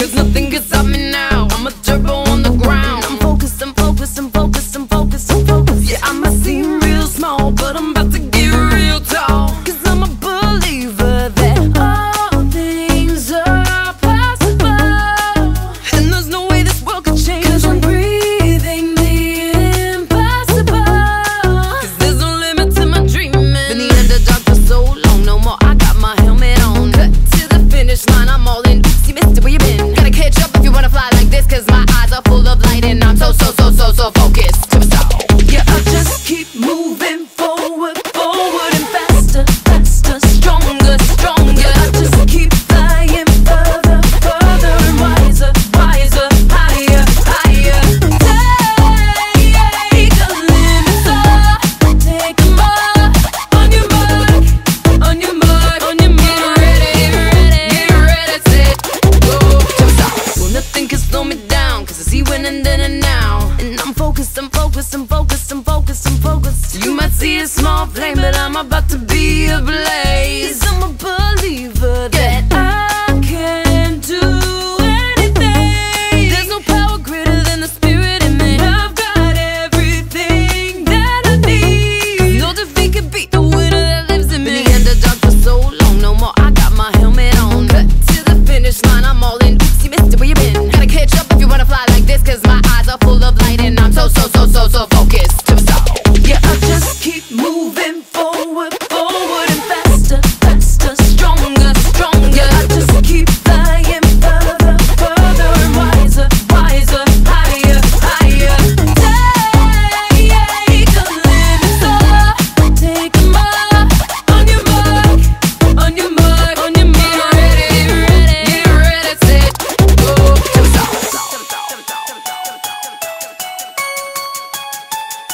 Cause nothing can stop me now. I'm a turbo focused, I'm focused, I'm focused, I'm focused, You might see a small flame, but I'm about to be a blaze. I'm a believer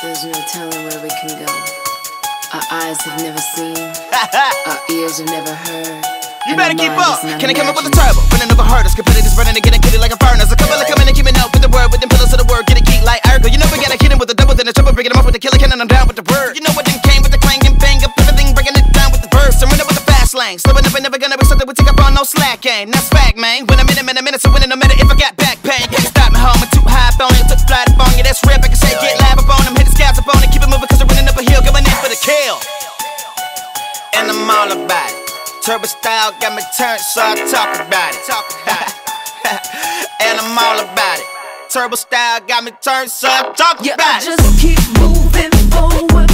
There's no telling where we can go. Our eyes have never seen, our ears have never heard. You better keep up. Can I come up with a turbo? Running over hurdles, competitors running to get a kitty like a furnace. A couple of coming and keeping up with the word, with them pillars of the word, get a geek like Urkel. You know we gotta hit him with a double, then a triple, breaking him up with the killer cannon. I'm down with the word. You know what then came with the clang and bang up everything, breaking it down with the verse. I'm running with the fast lane, slowing up and never gonna be something we take up on no slack game. That's fact, man. When I'm in a minute, minute, so Turbo style got me turned, so I talk about it. Talk about it. and I'm all about it. Turbo style got me turned, so I talk Yeah, about I it. just keep moving forward,